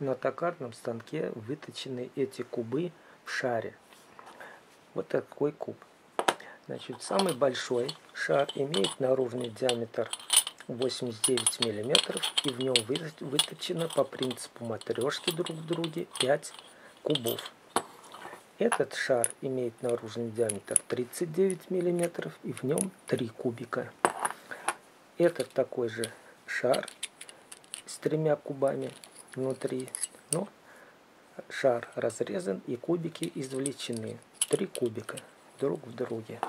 на токарном станке выточены эти кубы в шаре. Вот такой куб. Значит, самый большой шар имеет наружный диаметр 89 миллиметров и в нем выточено по принципу матрешки друг в друге 5 кубов. Этот шар имеет наружный диаметр 39 миллиметров и в нем 3 кубика. Этот такой же шар с тремя кубами внутри, но шар разрезан и кубики извлечены. Три кубика друг в друге.